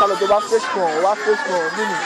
kálọ̀ tó bá fèsì kan wá fèsì kan nínú.